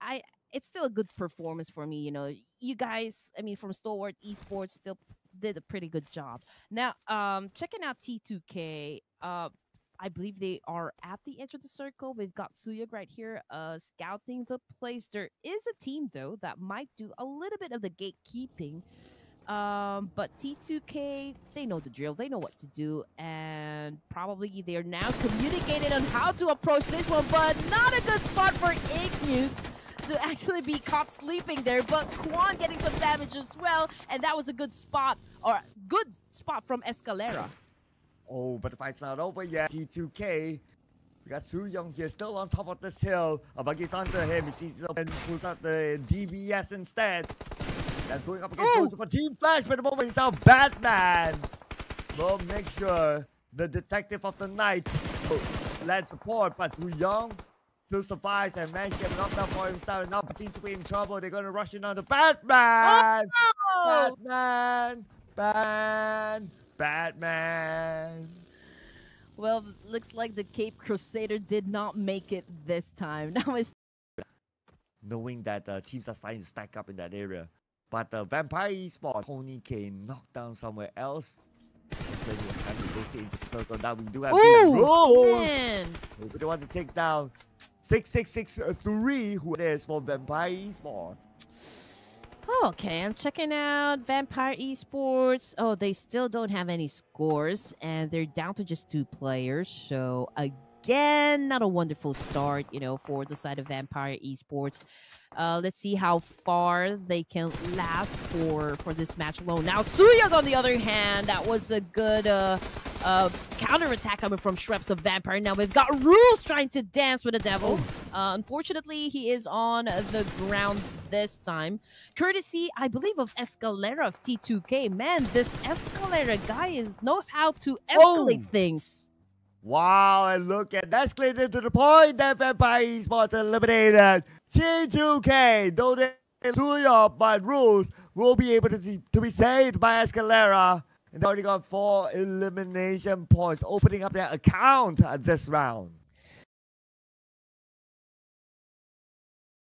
I, it's still a good performance for me. You know, you guys, I mean, from Stalwart Esports, still did a pretty good job. Now, um, checking out T2K, uh, I believe they are at the edge of the circle. We've got Suyog right here, uh, scouting the place. There is a team though that might do a little bit of the gatekeeping. Um, but T2K, they know the drill. They know what to do, and probably they're now communicating on how to approach this one. But not a good spot for Igneous to actually be caught sleeping there. But Quan getting some damage as well, and that was a good spot or good spot from Escalera. Oh, but the fight's not over yet. T2K. We got Suyog here, still on top of this hill. A buggy's onto him. He sees and pulls out the DBS instead. That's going up against Joseph for Team Flash, but the moment he's out Batman. Will make sure the detective of the night led support, but Su Young still survives and to get knocked out for himself. And now seems to be in trouble. They're going to rush in on the Batman. Oh! Batman. Batman. Batman. Well, looks like the Cape Crusader did not make it this time. Now it's knowing that uh, teams are starting to stack up in that area. But the uh, Vampire Esports, Tony K knocked down somewhere else. Then you have to go into the circle. Now we do have Ooh, Rulz. man. We don't want to take down 6663, who it is for Vampire Esports. Okay, I'm checking out Vampire Esports. Oh, they still don't have any scores, and they're down to just two players. So again, not a wonderful start, you know, for the side of Vampire Esports. Uh, let's see how far they can last for for this match alone. Now, Suyog, on the other hand, that was a good uh, uh, counter attack coming from Shreps of Vampire. Now we've got Rulz trying to dance with the Devil. Uh, unfortunately, he is on the ground this time. Courtesy, I believe, of Escalera of T2K. Man, this Escalera guy is knows how to escalate Oh. things. Wow, and look at that escalated to the point that Vampire Esports eliminated T2K. Though they to your but Rulz will be able to, see, to be saved by Escalera. And they already got four elimination points, opening up their account at this round.